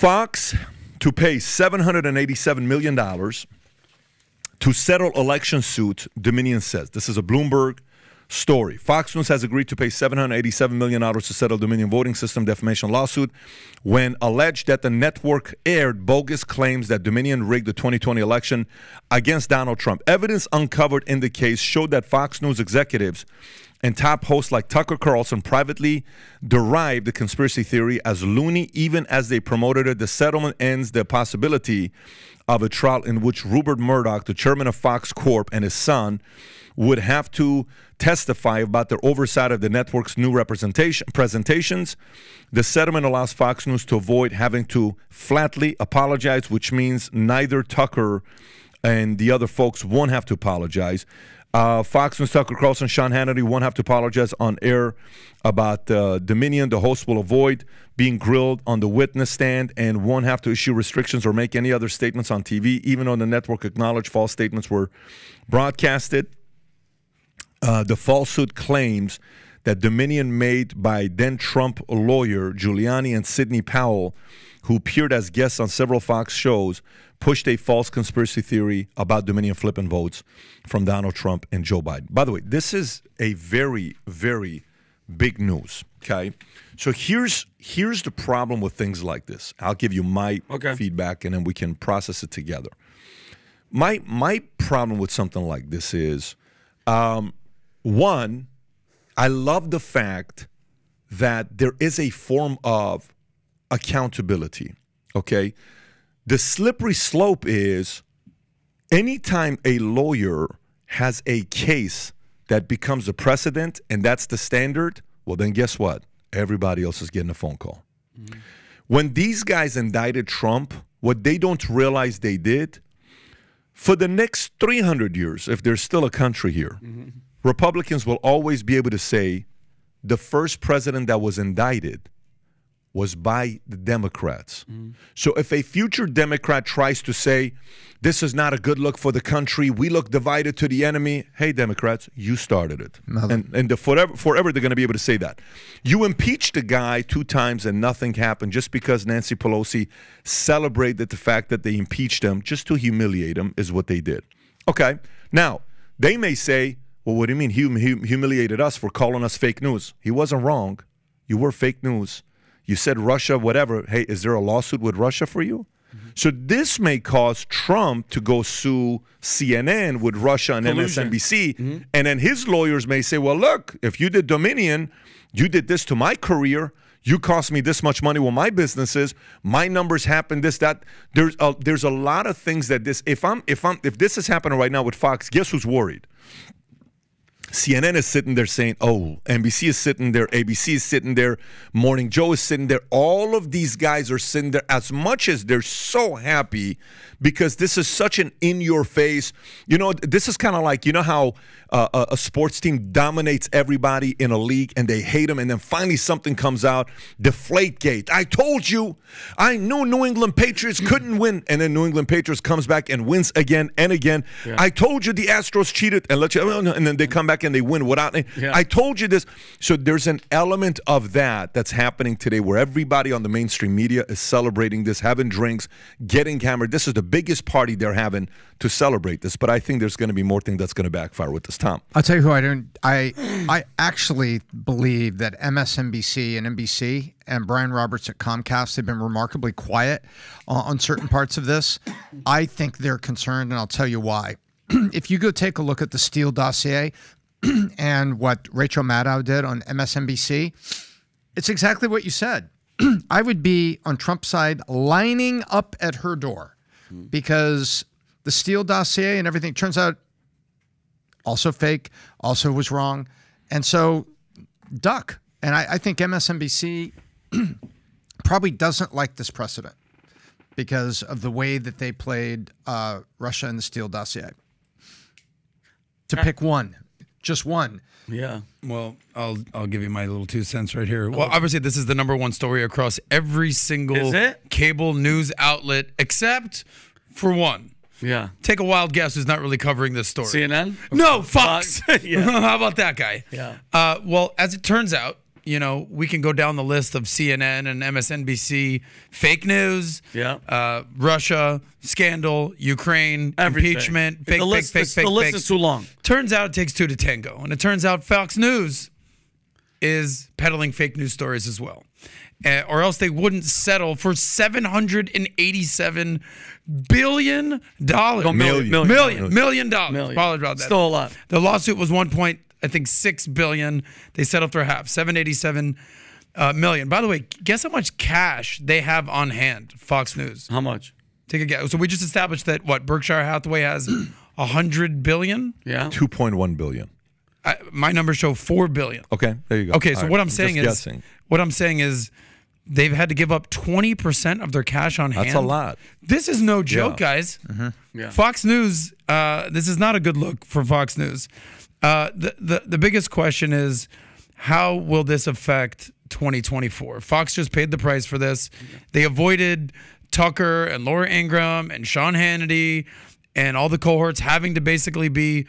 Fox to pay $787 million to settle election suit, Dominion says. This is a Bloomberg story. Fox News has agreed to pay $787 million to settle Dominion voting system defamation lawsuit when alleged that the network aired bogus claims that Dominion rigged the 2020 election against Donald Trump. Evidence uncovered in the case showed that Fox News executives and top hosts like Tucker Carlson privately derived the conspiracy theory as loony even as they promoted it. The settlement ends the possibility of a trial in which Rupert Murdoch, the chairman of Fox Corp, and his son would have to testify about their oversight of the network's new representation presentations. The settlement allows Fox News to avoid having to flatly apologize, which means neither Tucker and the other folks won't have to apologize. Uh, Fox News, Tucker Carlson, Sean Hannity won't have to apologize on air about uh, Dominion. The host will avoid being grilled on the witness stand and won't have to issue restrictions or make any other statements on TV, even though the network acknowledged false statements were broadcasted. Uh, the falsehood claims that Dominion made by then Trump lawyer Giuliani and Sidney Powell, who appeared as guests on several Fox shows, pushed a false conspiracy theory about Dominion flipping votes from Donald Trump and Joe Biden. By the way, this is a very, very big news. Okay, so here's here's the problem with things like this. I'll give you my Okay. feedback, and then we can process it together. My my problem with something like this is, um, one, I love the fact that there is a form of accountability. Okay. The slippery slope is anytime a lawyer has a case that becomes a precedent and that's the standard, well, then guess what? Everybody else is getting a phone call. Mm-hmm. When these guys indicted Trump, what they don't realize they did, for the next 300 years, if there's still a country here, mm-hmm. Republicans will always be able to say the first president that was indicted was by the Democrats. Mm-hmm. So if a future Democrat tries to say, this is not a good look for the country, we look divided to the enemy, hey, Democrats, you started it. And, and the forever, forever they're going to be able to say that. You impeached a guy two times and nothing happened just because Nancy Pelosi celebrated the fact that they impeached him just to humiliate him, is what they did. Okay. Now, they may say, well, what do you mean he hum- humiliated us for calling us fake news? He wasn't wrong. You were fake news. You said Russia, whatever. Hey, is there a lawsuit with Russia for you? So this may cause Trump to go sue CNN with Russia and Collusion. MSNBC, mm-hmm. and then his lawyers may say, "Well, look, if you did Dominion, you did this to my career. You cost me this much money with my businesses. My numbers happen this that. There's a, there's a lot of things that this. If I'm if I'm if this is happening right now with Fox, guess who's worried? CNN is sitting there saying, oh, NBC is sitting there, ABC is sitting there, Morning Joe is sitting there. All of these guys are sitting there as much as they're so happy because this is such an in your face. You know, this is kind of like, you know, how uh, a, sports team dominates everybody in a league and they hate them, and then finally something comes out Deflategate. I told you, I knew New England Patriots couldn't win. And then New England Patriots comes back and wins again and again. I told you the Astros cheated and let you, and then they come back and they win without. Yeah. I told you this. So there's an element of that that's happening today where everybody on the mainstream media is celebrating this, having drinks, getting hammered. This is the biggest party they're having to celebrate this. But I think there's going to be more thing that's going to backfire with this, Tom. I'll tell you who I don't. I I actually believe that MSNBC and NBC and Brian Roberts at Comcast have been remarkably quiet on, on certain parts of this. I think they're concerned, and I'll tell you why. if you go take a look at the Steele dossier and what Rachel Maddow did on MSNBC, it's exactly what you said. I would be on Trump's side lining up at her door because the Steele dossier and everything turns out also fake, also was wrong. And so, duck. And I, I think MSNBC probably doesn't like this precedent because of the way that they played uh, Russia and the Steele dossier. To pick one, just one. Yeah. Well, I'll I'll give you my little two cents right here. Well, obviously this is the number one story across every single cable news outlet except for one. Yeah. Take a wild guess who's not really covering this story. CNN? No, Fox. Fox, yeah. How about that guy? Yeah. Uh, well, as it turns out, you know, we can go down the list of CNN and MSNBC fake news, Yeah. uh, Russia scandal, Ukraine Everything. impeachment, The fake, list- fake, the- fake, the list fake. is too long. Turns out it takes two to tango, and it turns out Fox News is peddling fake news stories as well. Uh, or else they wouldn't settle for seven hundred and eighty-seven billion dollars. No, million. Million. million, million dollars. Million. Apologize about that. Still a lot. The lawsuit was one point, I think, six billion. They settled for half, seven eighty-seven uh, million. By the way, guess how much cash they have on hand? Fox News. How much? Take a guess. So we just established that what Berkshire Hathaway has a hundred billion. Yeah. 2.1 billion. I, my numbers show four billion. Okay, there you go. Okay, so All right, what I'm just saying is, guessing. what I'm saying is, they've had to give up 20 percent of their cash on hand. That's a lot. This is no joke, Yeah. guys. Yeah. Fox News. Uh, this is not a good look for Fox News. Uh, the, the the biggest question is, how will this affect 2024? Fox just paid the price for this. They avoided Tucker and Laura Ingraham and Sean Hannity and all the cohorts having to basically be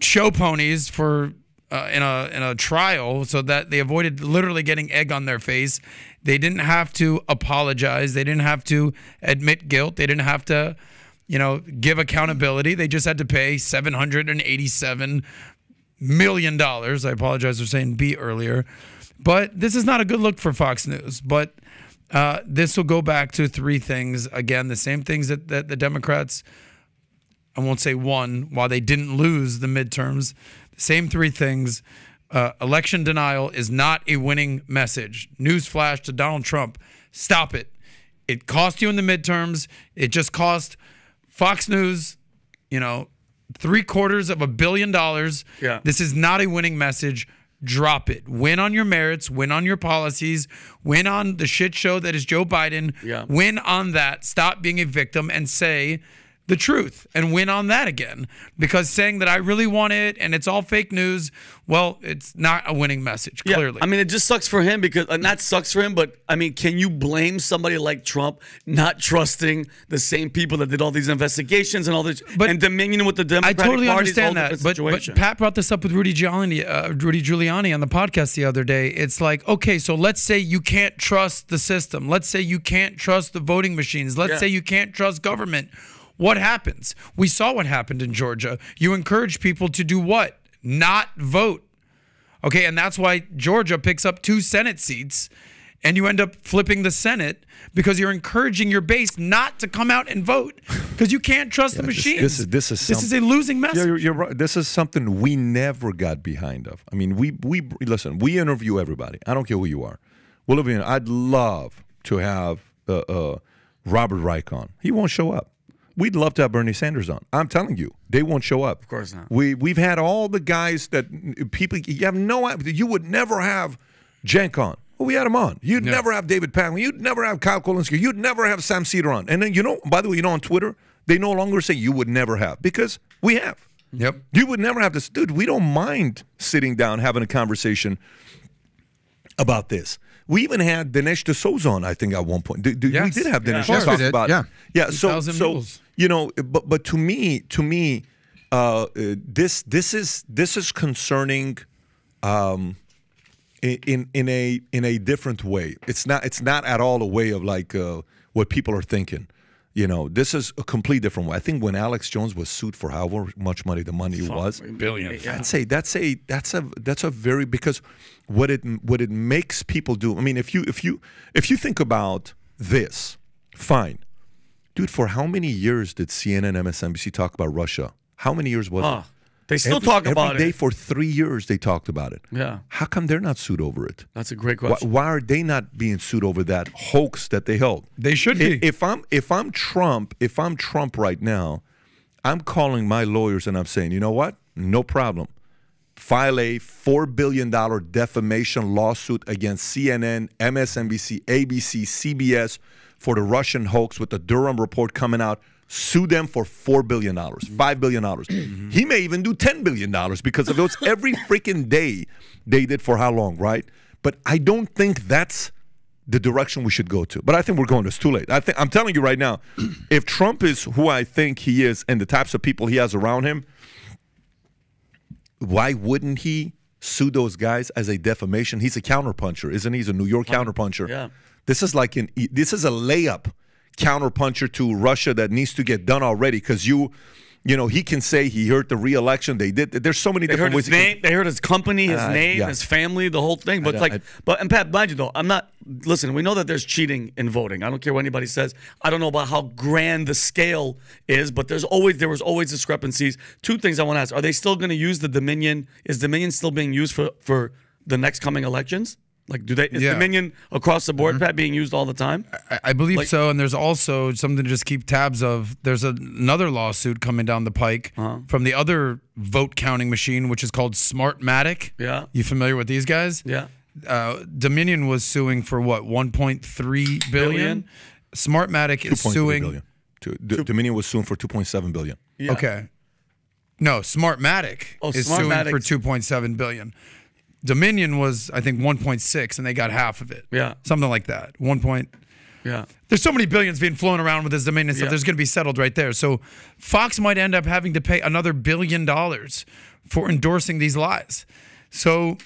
show ponies for uh, in a in a trial so that they avoided literally getting egg on their face. They didn't have to apologize. They didn't have to admit guilt. They didn't have to, you know, give accountability. They just had to pay seven hundred and eighty-seven million dollars. I apologize for saying B earlier, but this is not a good look for Fox News. But uh, this will go back to three things again, the same things that, that the Democrats I won't say won while they didn't lose the midterms. The same three things. Uh, election denial is not a winning message. Newsflash to Donald Trump stop it. It cost you in the midterms. It just cost Fox News, you know, three quarters of a billion dollars. Yeah. This is not a winning message. Drop it. Win on your merits, win on your policies, win on the shit show that is Joe Biden. Yeah. Win on that. Stop being a victim and say the truth and win on that again. Because saying that I really want it and it's all fake news, well, it's not a winning message, Yeah, clearly. I mean, it just sucks for him because uh, not sucks for him, but I mean, can you blame somebody like Trump not trusting the same people that did all these investigations and all this But and dominion with the I Democratic totally Party is a whole understand that, but, but. Pat brought this up with Rudy Giuliani, uh, Rudy Giuliani on the podcast the other day. It's like, okay, so let's say you can't trust the system. Let's say you can't trust the voting machines. Let's Yeah. say you can't trust government. What happens? We saw what happened in Georgia. You encourage people to do what? Not vote. Okay, and that's why Georgia picks up two Senate seats and you end up flipping the Senate because you're encouraging your base not to come out and vote because you can't trust the this- machines. this is- this is this is a losing message. Yeah, you're, you're right. This is something we never got behind of. I mean, we we listen. We interview everybody. I don't care who you are. We'll. I'd love to have uh, uh, Robert Reich on. He won't show up. We'd love to have Bernie Sanders on. I'm telling you, they won't show up. Of course not. We we've had all the guys that people you have no. You would never have Cenk on. Well, we had him on. You'd never have David Pakman. You'd never have Kyle Kulinski. You'd never have Sam Seder on. And then you know, by the way, you know, on Twitter, they no longer say you would never have because we have. Yep. You would never have this, dude. We don't mind sitting down having a conversation about this. We even had Dinesh D'Souza on, I think, at one point. D- d- We did have Dinesh Yeah. Of course to talk about yeah. Yeah. So, so mules. you know, but but to me, to me, uh, uh, this this is this is concerning. Um, in, in in a in a different way. It's not it's not at all a way of like uh, what people are thinking. You know, this is a complete different way. I think when Alex Jones was sued for however much money the money was, Billion. that's a that's a that's a that's a very because what it what it makes people do. I mean, if you if you if you think about this, fine, dude. For how many years did CNN, MSNBC talk about Russia? How many years was it? They still Every- talk about every day it. for three years. They talked about it. Yeah. How come they're not sued over it? That's a great question. why are they not being sued over that hoax that they held? They should be. If I'm if I'm Trump, if I'm Trump right now, I'm calling my lawyers and I'm saying, you know what? No problem. File a four billion dollar defamation lawsuit against CNN, MSNBC, ABC, CBS for the Russian hoax with the Durham report coming out. Sue them for four billion dollars, five billion dollars. He may even do ten billion dollars because of those every freaking day they did for how long, right? But I don't think that's the direction we should go to. But I think we're going. It's too late. I think I'm telling you right now, if Trump is who I think he is and the types of people he has around him, why wouldn't he sue those guys as a defamation. He's a counterpuncher, isn't he? He's a New York counterpuncher. yeah. This is like an this is a layup counterpuncher to Russia that needs to get done already because you. You know, he can say he hurt the re-election. They did. There's so many They different heard ways. name. They heard his company, his Uh, name, yeah. his family, the whole thing. But like, I- but and Pat, mind you though, I'm not. Listen, we know that there's cheating in voting. I don't care what anybody says. I don't know about how grand the scale is, but there's always there was always discrepancies. Two things I want to ask: Are they still going to use the Dominion? Is Dominion still being used for for the next coming elections? Like, do they is Yeah. Dominion across the board, Pat, being used all the time? I, I believe Like- so, and there's also something to just keep tabs of. There's a, another lawsuit coming down the pike Uh-huh. from the other vote counting machine, which is called Smartmatic. Yeah. you familiar with these guys? Yeah. Uh, Dominion was suing for what 1.3 billion. Billion? Smartmatic is 2.3 suing. billion. To- D- Dominion was suing for 2.7 billion. Yeah. Okay. No, Smartmatic Oh, is suing for 2.7 billion. Dominion was, I think, 1.6, and they got half of it. Yeah. something like that. One point. Yeah. There's so many billions being flown around with this Dominion stuff. Yeah. There's going to be settled right there. So Fox might end up having to pay another billion dollars for endorsing these lies. So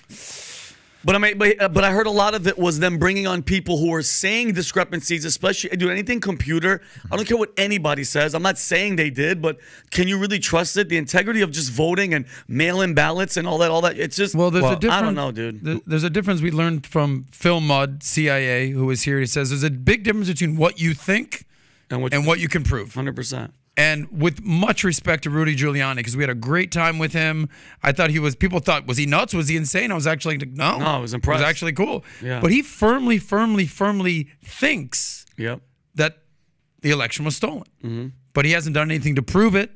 But I mean, but, uh, but I heard a lot of it was them bringing on people who were saying discrepancies, especially do anything computer. I don't care what anybody says. I'm not saying they did, but can you really trust it? The integrity of just voting and mail-in ballots and all that, all that. It's just Well, there's Well, a difference. I don't know, dude. th- There's a difference we learned from Phil Mudd, CIA, who was here. He says there's a big difference between what you think and what, and what you can prove. hundred percent. And with much respect to Rudy Giuliani, because we had a great time with him. I thought he was. People thought was he nuts? Was he insane? I was actually like, no. No, I was impressed. It was actually cool. Yeah. But he firmly, firmly, firmly thinks Yep. that the election was stolen. Mm-hmm. But he hasn't done anything to prove it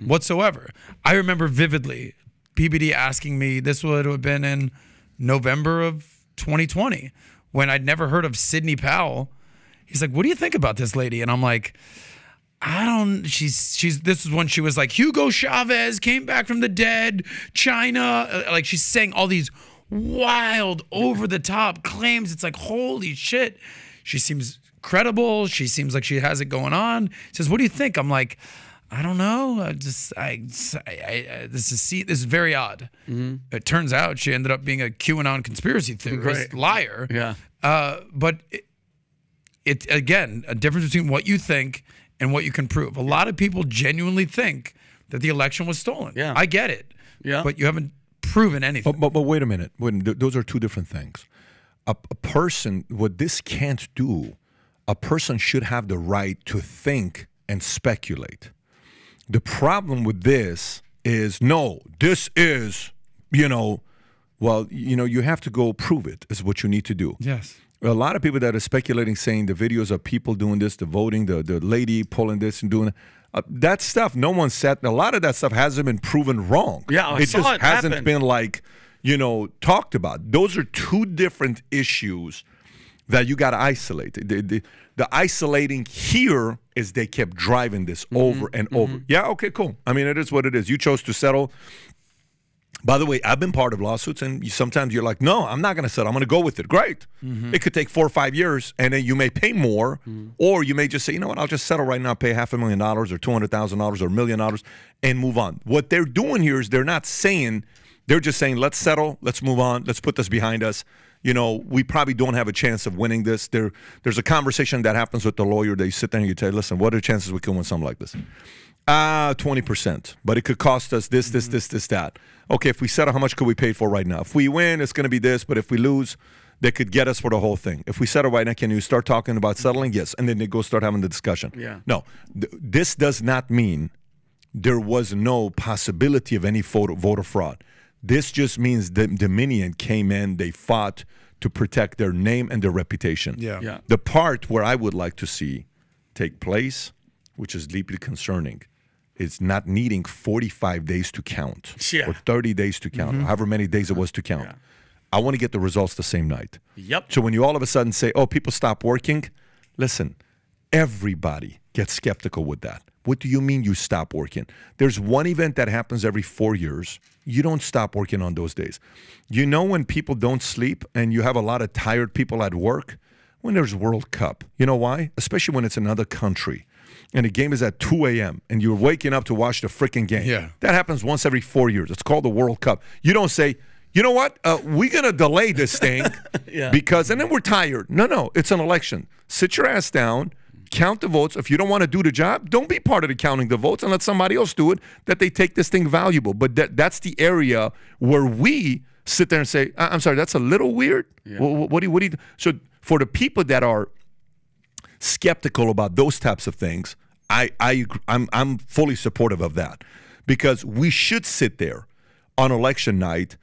whatsoever. I remember vividly PBD asking me, this would have been in November of 2020, when I'd never heard of Sidney Powell. He's like, what do you think about this lady? And I'm like, I don't. She's she's. This is when she was like Hugo Chavez came back from the dead. China, uh, like she's saying all these wild, over the top claims. It's like holy shit. She seems credible. She seems like she has it going on. Says, "What do you think?" I'm like, I don't know. I just I, I, I this is see this is very odd. It turns out she ended up being a QAnon conspiracy theorist, Right. liar. Yeah. Uh, but it, it again a difference between what you think and what you can prove. A lot of people genuinely think that the election was stolen. Yeah. I get it. Yeah. but you haven't proven anything. But, but, but wait a minute. When th- those are two different things. A, a person, what this can't do, a person should have the right to think and speculate. The problem with this is no, this is, you know, well, you know, you have to go prove it, is what you need to do. yes. A lot of people that are speculating, saying the videos of people doing this, the voting, the the lady pulling this and doing uh, that stuff. No one said a lot of that stuff hasn't been proven wrong. Yeah, I it just it hasn't happen. been like you know talked about. Those are two different issues that you got to isolate. The, the, the isolating here is they kept driving this Mm-hmm. over and over. Yeah, okay, cool. I mean, it is what it is. You chose to settle. By the way, I've been part of lawsuits, and you, sometimes you're like, no, I'm not going to settle. I'm going to go with it. Great. Mm-hmm. It could take four or five years, and then you may pay more, mm-hmm. or you may just say, you know what, I'll just settle right now, pay half a million dollars, or two hundred thousand dollars, or a million dollars, and move on. What they're doing here is they're not saying, they're just saying, let's settle, let's move on, let's put this behind us. You know, we probably don't have a chance of winning this. There, there's a conversation that happens with the lawyer. They sit there and you tell, listen, what are the chances we can win something like this? Ah, twenty percent. But it could cost us this, this, mm-hmm. this, this, that. Okay, if we settle, how much could we pay for right now? If we win, it's going to be this. But if we lose, they could get us for the whole thing. If we settle right now, can you start talking about settling? Yes, and then they go start having the discussion. Yeah. No, th- this does not mean there was no possibility of any photo, voter fraud. This just means the Dominion came in, they fought to protect their name and their reputation. Yeah. Yeah. The part where I would like to see take place, which is deeply concerning, is not needing 45 days to count Yeah. or 30 days to count, mm-hmm. however many days it was to count. I want to get the results the same night. Yep. So when you all of a sudden say, oh, people stop working, listen, everybody gets skeptical with that. What do you mean you stop working? There's one event that happens every four years. You don't stop working on those days. You know when people don't sleep and you have a lot of tired people at work? When there's World Cup. You know why? Especially when it's another country and the game is at 2 a.m. and you're waking up to watch the freaking game. Yeah. That happens once every four years. It's called the World Cup. You don't say, you know what? Uh, we're gonna delay this thing Yeah. because, and then we're tired. No, no, it's an election. Sit your ass down. Count the votes. If you don't want to do the job, don't be part of the counting the votes and let somebody else do it. That they take this thing valuable. But that, that's the area where we sit there and say, "I- "I'm sorry, that's a little weird." What, what do you? What do you? So for the people that are skeptical about those types of things, I, I I'm I'm fully supportive of that because we should sit there on election night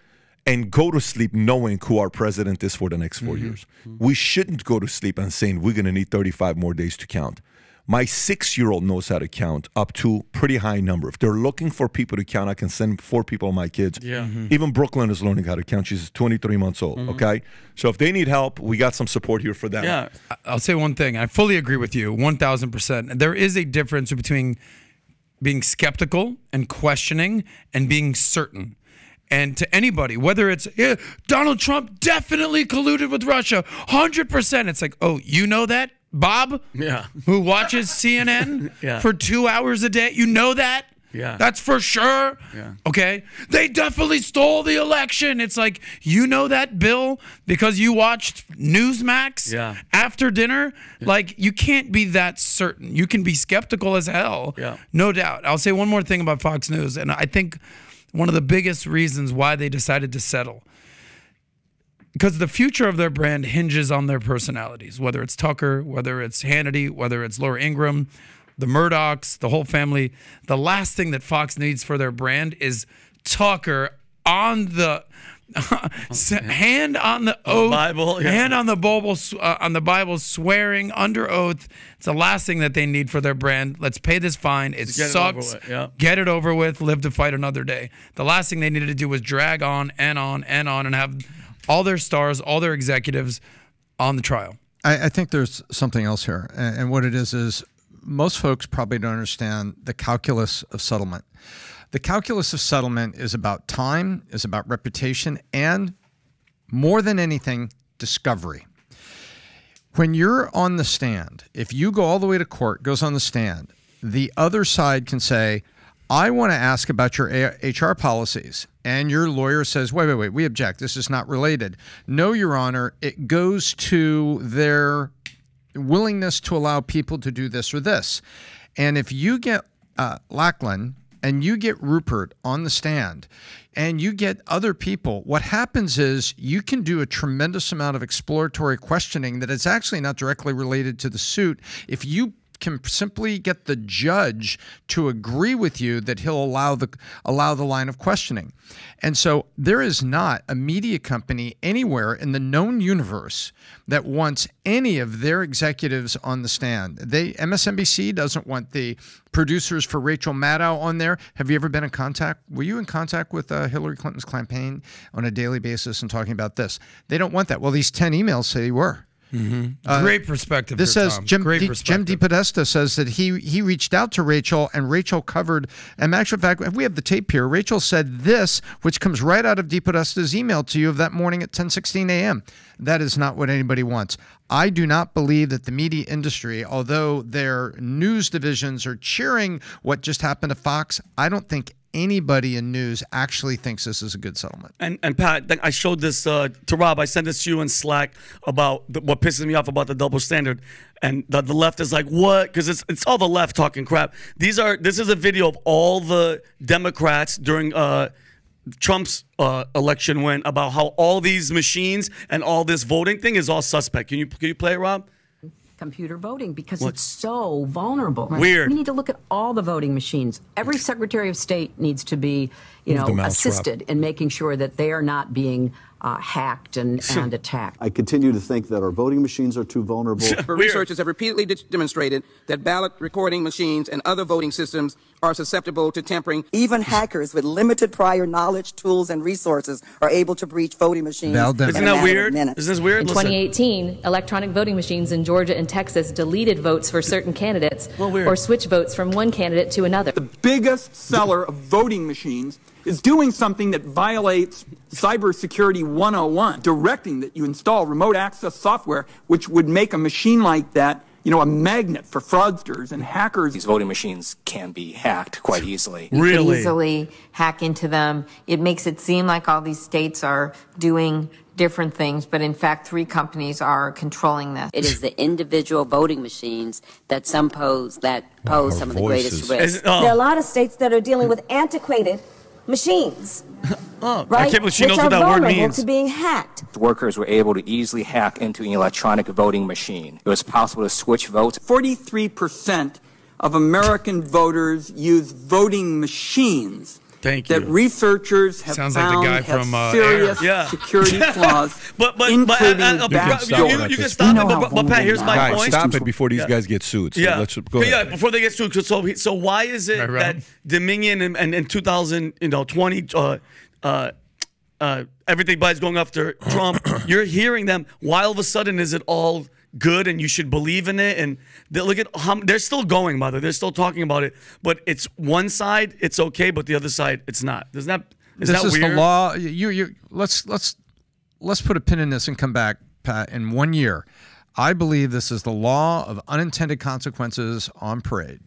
and go to sleep knowing who our president is for the next 4 mm-hmm. years. Mm-hmm. We shouldn't go to sleep and saying we're going to need 35 more days to count. My six-year-old knows how to count up to pretty high number. If they're looking for people to count, I can send four people of my kids. Yeah. Mm-hmm. Mm-hmm. Even Brooklyn is learning how to count. She's 23 months old. Mm-hmm. Okay, so if they need help, we got some support here for them. Yeah. I'll say one thing. I fully agree with you, one thousand percent. There is a difference between being skeptical and questioning and being certain. And to anybody, whether it's yeah, Donald Trump definitely colluded with Russia, hundred percent. It's like, oh, you know that, Bob? Yeah. Who watches CNN Yeah. for two hours a day? You know that? Yeah. That's for sure. Yeah. Okay. They definitely stole the election. It's like, you know that, Bill, because you watched Newsmax Yeah. after dinner? Like, you can't be that certain. You can be skeptical as hell. Yeah. No doubt. I'll say one more thing about Fox News. And I think one of the biggest reasons why they decided to settle because the future of their brand hinges on their personalities, whether it's Tucker, whether it's Hannity, whether it's Laura Ingraham, the Murdochs, the whole family. The last thing that Fox needs for their brand is Tucker on the hand on the oath, Bible, yeah. hand on the Bible, uh, on the Bible, swearing under oath. It's the last thing that they need for their brand. Let's pay this fine. It Just it sucks. with, yeah. Get it over with. Live to fight another day. The last thing they needed to do was drag on and on and on and have all their stars, all their executives on the trial. I, I think there's something else here, and, and what it is is most folks probably don't understand the calculus of settlement. The calculus of settlement is about time, is about reputation, and more than anything, discovery. When you're on the stand, if you go all the way to court, goes on the stand, the other side can say, I want to ask about your HR policies. And your lawyer says, wait, wait, wait, we object. This is not related. No, Your Honor, it goes to their willingness to allow people to do this or this. And if you get uh, Lachlan and you get Rupert on the stand and you get other people, what happens is you can do a tremendous amount of exploratory questioning that is actually not directly related to the suit. If you can simply get the judge to agree with you that he'll allow the allow the line of questioning. And so there is not a media company anywhere in the known universe that wants any of their executives on the stand. They MSNBC doesn't want the producers for Rachel Maddow on there. Have you ever been in contact? Were you in contact with uh, Hillary Clinton's campaign on a daily basis and talking about this? They don't want that. Well, these 10 emails say you were. Mm-hmm. Uh, Great perspective. This here, says Tom. Jim Great D, Jim perspective. DiPodesta says that he he reached out to Rachel and Rachel covered. And actual fact, we have the tape here. Rachel said this, which comes right out of DiPodesta's email to you of that morning at 10:16 a.m. That is not what anybody wants. I do not believe that the media industry, although their news divisions are cheering what just happened to Fox, I don't think anybody in news actually thinks this is a good settlement. And and Pat, I showed this uh, to Rob. I sent this to you in Slack about the, what pisses me off about the double standard. And the, the left is like, what? Because it's it's all the left talking crap. These are this is a video of all the Democrats during uh, Trump's uh, election win about how all these machines and all this voting thing is all suspect. Can you can you play it, Rob? Computer voting because it's so vulnerable. Weird. We need to look at all the voting machines. Every Secretary of State needs to be, you Move know, assisted in making sure that they are not being uh, hacked and, and attacked. I continue to think that our voting machines are too vulnerable. Weird. Researchers have repeatedly de- demonstrated that ballot recording machines and other voting systems are susceptible to tampering. Even hackers with limited prior knowledge, tools, and resources are able to breach voting machines. Val Demings. in a Isn't that weird? Isn't this weird? In Listen. 2018, electronic voting machines in Georgia and Texas deleted votes for certain candidates Well, or switched votes from one candidate to another. the biggest seller of voting machines is doing something that violates Cybersecurity 101, directing that you install remote access software, which would make a machine like that you know, a magnet for fraudsters and hackers. These voting machines can be hacked quite easily. You can easily hack into them. It makes it seem like all these states are doing different things, but in fact, three companies are controlling this. It is the individual voting machines that some pose that pose some of the greatest risks. oh. There are a lot of states that are dealing with antiquated machines, Oh, right? I can't believe she which knows are what that word vulnerable means. to being hacked. Workers were able to easily hack into an electronic voting machine. It was possible to switch votes. 43% of American voters use voting machines. Thank you. that researchers have Sounds like the found guy have from, uh, serious Yeah. security flaws, But but but, including uh, uh, you, door. you, you can stop it, but, but Pat, here's my Guys, point. stop it before these Yeah. guys get sued. So yeah, let's go ahead. yeah. Before they get sued. so so why is it Right, right. that Dominion and, and in 2000, you know, 20, uh, uh, uh, everybody's going after Trump? You're hearing them. Why all of a sudden is it all good and you should believe in it? And look at how they're still going, by the way. They're still talking about it, but it's one side it's okay, but the other side it's not. Isn't that is this that is weird? the law. You, you, let's let's let's put a pin in this and come back, Pat. In one year, I believe this is the law of unintended consequences on parade.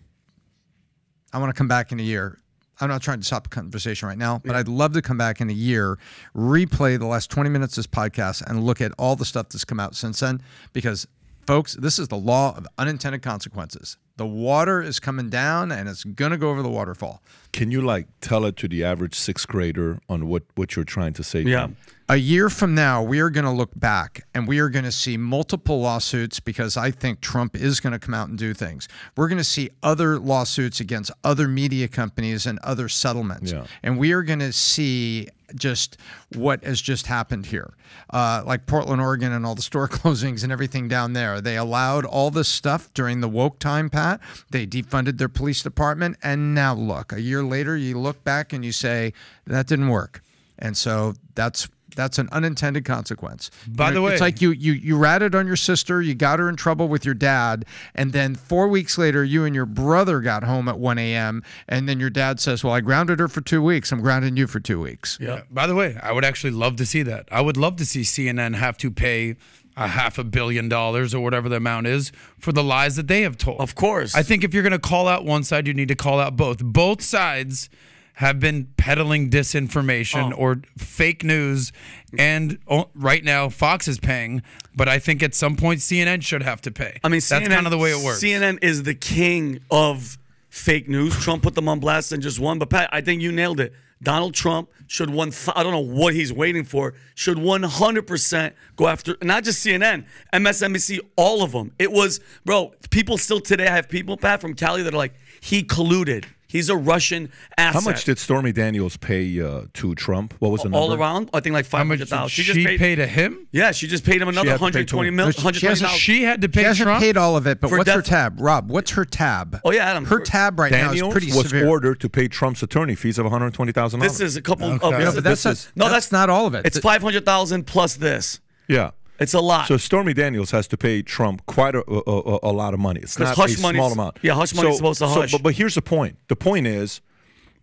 I want to come back in a year. I'm not trying to stop the conversation right now, but I'd love to come back in a year, replay the last 20 minutes of this podcast, and look at all the stuff that's come out since then. Because, folks, this is the law of unintended consequences. The water is coming down, and it's gonna go over the waterfall. Can you like tell it to the average sixth grader on what what you're trying to say? Yeah. them? A year from now, we are going to look back and we are going to see multiple lawsuits because I think Trump is going to come out and do things. We're going to see other lawsuits against other media companies and other settlements. Yeah. And we are going to see just what has just happened here. Uh, like Portland, Oregon, and all the store closings and everything down there. They allowed all this stuff during the woke time, Pat. They defunded their police department. And now look, a year later, you look back and you say, that didn't work. And so that's that's an unintended consequence. By You the way- it's like you you you ratted on your sister, you got her in trouble with your dad, and then four weeks later, you and your brother got home at 1 a.m. and then your dad says, "Well, I grounded her for two weeks. I'm grounding you for two weeks." Yeah. By the way, I would actually love to see that. I would love to see CNN have to pay a half a billion dollars or whatever the amount is for the lies that they have told. Of course. I think if you're going to call out one side, you need to call out both. Both sides have been peddling disinformation Oh. or fake news, and oh, right now Fox is paying. But I think at some point CNN should have to pay. I mean, that's CNN, kind of the way it works. CNN is the king of fake news. Trump put them on blast and just won. But Pat, I think you nailed it. Donald Trump should one. I don't know what he's waiting for. Should 100% go after not just CNN, MSNBC, all of them. It was, bro. People still today. I have people, Pat, from Cali that are like, he colluded. He's a Russian asset. How much did Stormy Daniels pay uh, to Trump? What was the number? all around? I think like How five much hundred did thousand. she, just paid, pay to him? Yeah, she just paid him another had to pay 120 to him. mil, But she- she 120 hasn't- thousand. She had to pay She hasn't Trump. paid all of it, but For what's her tab, Rob? What's her tab? Oh, yeah, Adam. Her tab right now is pretty was severe. ordered to pay Trump's attorney fees of one hundred twenty thousand dollars. This is a couple. Okay. Of, Yeah, this but that's, this not, no, that's, not all of it. It's five hundred thousand plus this. yeah. It's a lot. So Stormy Daniels has to pay Trump quite a, a, a, lot of money. It's not hush a small amount. yeah, hush money money's supposed to so- hush. but, but here's the point. The point is,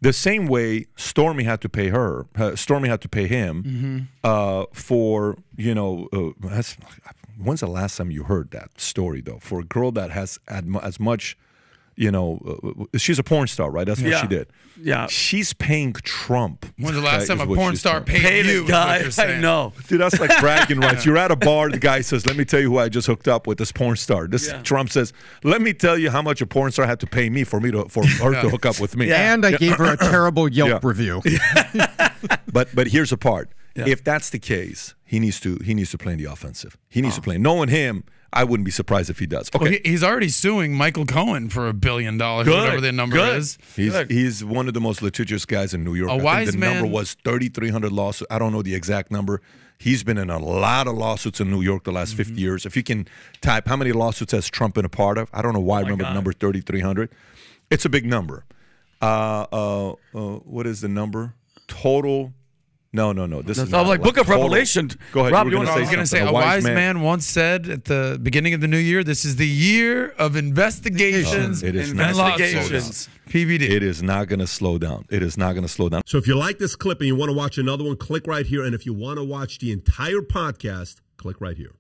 the same way Stormy had to pay her, uh, Stormy had to pay him Mm-hmm. uh, for you know. Uh, that's, when's the last time you heard that story though? For a girl that has as much, you know, uh, she's a porn star, right? That's what Yeah. she did. Yeah. She's paying Trump. When's the last time a porn star doing. paid, Paid you? a guy. you're I know. Dude, that's like bragging rights. You're at a bar, the guy says, Let me tell you who I just hooked up with, this porn star. This Yeah. Trump says, Let me tell you how much a porn star had to pay me for me to for her to hook up with me. and I gave her a terrible Yelp Yeah. review. But but here's the part. If that's the case, he needs to he needs to play in the offensive. He needs to play. Knowing him, I wouldn't be surprised if he does. Okay. Well, he, he's already suing Michael Cohen for a billion dollars, Good. whatever the number Good. is. He's Good. he's one of the most litigious guys in New York. A I think wise the number was 3,300 lawsuits. I don't know the exact number. He's been in a lot of lawsuits in New York the last Mm-hmm. 50 years. If you can type how many lawsuits has Trump been a part of, I don't know why I remember the number 3,300. It's a big number. Uh, uh, uh, what is the number? Total. No, no, no. This is I'm not like, Book of total- Revelation. Go ahead. Rob, you you were wanna- gonna I was say going to say, a wise man. once said at the beginning of the new year, this is the year of investigations Oh, it is and Investigations. PBD. It is not going to slow down. It is not going to slow down. So if you like this clip and you want to watch another one, click right here. And if you want to watch the entire podcast, click right here.